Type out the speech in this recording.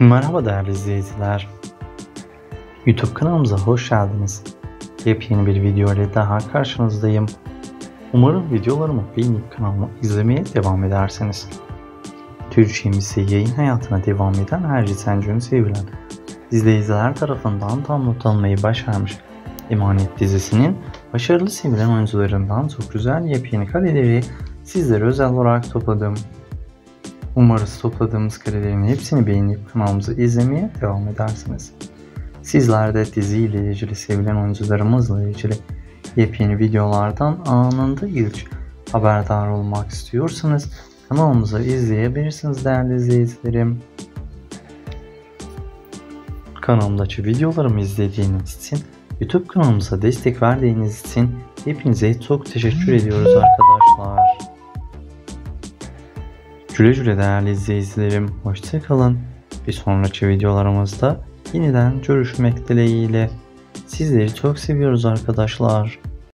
Merhaba değerli izleyiciler. YouTube kanalımıza hoş geldiniz. Yepyeni bir video ile daha karşınızdayım. Umarım videolarımı beğenip kanalımı izlemeye devam edersiniz. Türkçemizi yayın hayatına devam eden her Sencun sevilen izleyiciler tarafından tam not almayı başarmış Emanet dizisinin başarılı sevilen oyuncularından çok güzel yepyeni kareleri sizlere özel olarak topladım. Umarız topladığımız karelerin hepsini beğenip kanalımızı izlemeye devam edersiniz. Sizler de dizi ile ilgili sevilen oyuncularımızla ilgili yepyeni videolardan anında ilk haberdar olmak istiyorsanız kanalımızı izleyebilirsiniz değerli izleyicilerim. Kanalımdaki videolarımı izlediğiniz için YouTube kanalımıza destek verdiğiniz için hepinize çok teşekkür ediyoruz arkadaşlar. Güle güle değerli izleyicilerim. Hoşçakalın. Bir sonraki videolarımızda yeniden görüşmek dileğiyle. Sizleri çok seviyoruz arkadaşlar.